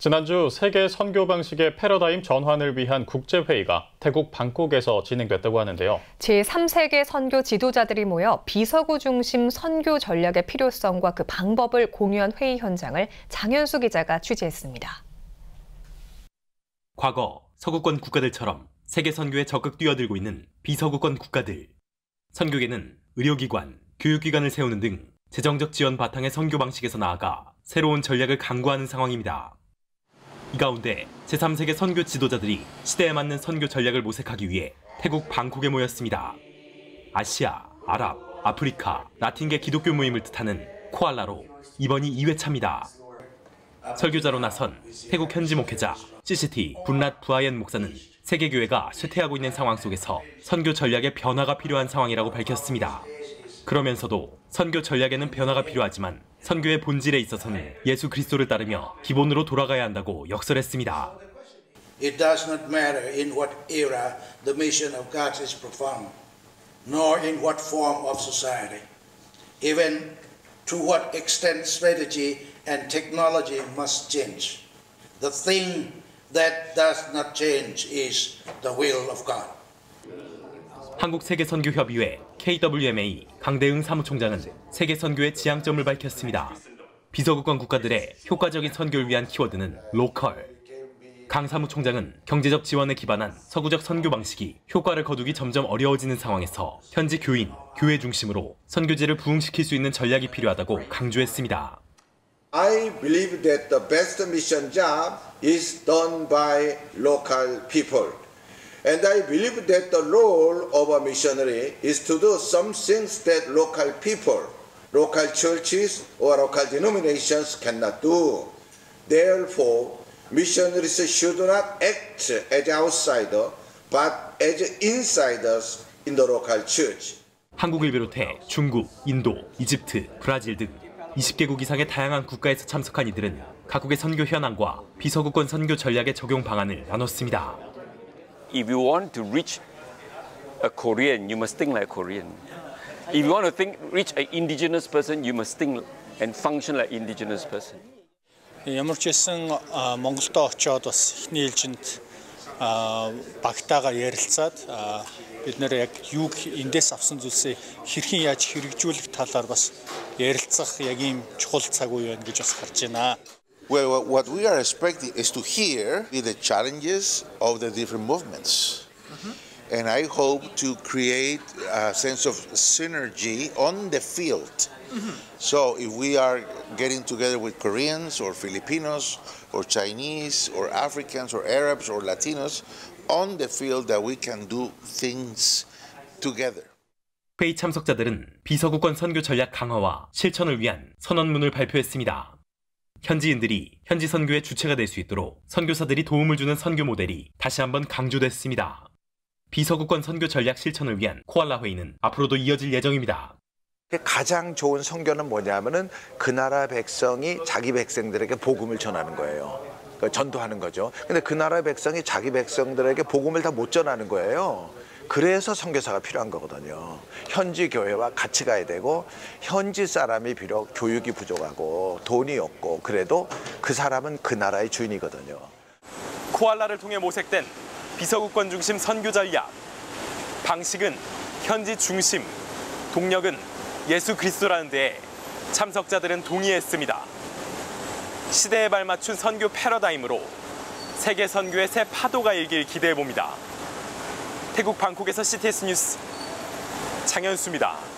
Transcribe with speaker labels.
Speaker 1: 지난주 세계 선교 방식의 패러다임 전환을 위한 국제회의가 태국 방콕에서 진행됐다고 하는데요.
Speaker 2: 제3세계 선교 지도자들이 모여 비서구 중심 선교 전략의 필요성과 그 방법을 공유한 회의 현장을 장현수 기자가 취재했습니다.
Speaker 3: 과거 서구권 국가들처럼 세계 선교에 적극 뛰어들고 있는 비서구권 국가들. 선교계는 의료기관, 교육기관을 세우는 등 재정적 지원 바탕의 선교 방식에서 나아가 새로운 전략을 강구하는 상황입니다. 이 가운데 제3세계 선교 지도자들이 시대에 맞는 선교 전략을 모색하기 위해 태국 방콕에 모였습니다. 아시아, 아랍, 아프리카, 라틴계 기독교 모임을 뜻하는 코알라로 이번이 2회차입니다. 설교자로 나선 태국 현지 목회자 CCT 분랏 부아옌 목사는 세계교회가 쇠퇴하고 있는 상황 속에서 선교 전략에 변화가 필요한 상황이라고 밝혔습니다. 그러면서도 선교 전략에는 변화가 필요하지만 선교의 본질에 있어서는 예수 그리스도를 따르며 기본으로 돌아가야 한다고 역설했습니다.
Speaker 4: It does not matter in what era the mission of God is performed, nor in what form of society. Even to what extent strategy and technology must change. The thing that does not change is the will of God.
Speaker 3: 한국세계선교협의회 KWMA 강대응 사무총장은 세계 선교의 지향점을 밝혔습니다. 비서구권 국가들의 효과적인 선교를 위한 키워드는 로컬. 강 사무총장은 경제적 지원에 기반한 서구적 선교 방식이 효과를 거두기 점점 어려워지는 상황에서 현지 교인, 교회 중심으로 선교지를 부흥시킬 수 있는 전략이 필요하다고 강조했습니다.
Speaker 5: I believe that the best mission job is done by local people. And I believe that the role of a missionary is to do some things that local people, local churches, or local denominations cannot do. Therefore, missionaries should not act as outsiders, but as insiders in the local church.
Speaker 3: 한국을 비롯해 중국, 인도, 이집트, 브라질 등 20개국 이상의 다양한 국가에서 참석한 이들은 각국의 선교 현황과 비서구권 선교 전략의 적용 방안을 나눴습니다.
Speaker 6: If you want to reach a Korean, you must think like Korean. If you want to think reach an indigenous person, you must think and function like indigenous person.
Speaker 7: ямар ч байсан Монголдо очиод бас эхний ээлжинд багтаагаар ярилцаад бид нэр яг юуг эндээс авсан зүйлсээ хэрхэн яаж хэрэгжүүлэх талаар бас ярилцах яг ийм чухал цаг үе байна гэж бас харж байна.
Speaker 8: Well, what we are expecting is to hear the challenges of the different movements. Mm-hmm. And I hope to create a sense of synergy on the field. Mm-hmm. So if we are getting together with Koreans or Filipinos or Chinese or Africans or Arabs or Latinos on the field that we can do things together.
Speaker 3: 회의 참석자들은 비서구권 선교 전략 강화와 실천을 위한 선언문을 발표했습니다. 현지인들이 현지 선교의 주체가 될 수 있도록 선교사들이 도움을 주는 선교 모델이 다시 한번 강조됐습니다. 비서구권 선교 전략 실천을 위한 코알라 회의는 앞으로도 이어질 예정입니다.
Speaker 9: 가장 좋은 선교는 뭐냐면은 그 나라 백성이 자기 백성들에게 복음을 전하는 거예요. 전도하는 거죠. 근데 그 나라 백성이 자기 백성들에게 복음을 다 못 전하는 거예요. 그래서 선교사가 필요한 거거든요. 현지 교회와 같이 가야 되고 현지 사람이 비록 교육이 부족하고 돈이 없고 그래도 그 사람은 그 나라의 주인이거든요.
Speaker 3: 코알라를 통해 모색된 비서구권 중심 선교 전략. 방식은 현지 중심, 동력은 예수 그리스도라는 데에 참석자들은 동의했습니다. 시대에 발맞춘 선교 패러다임으로 세계 선교의 새 파도가 일길 기대해 봅니다. 태국 방콕에서 CTS 뉴스 장현수입니다.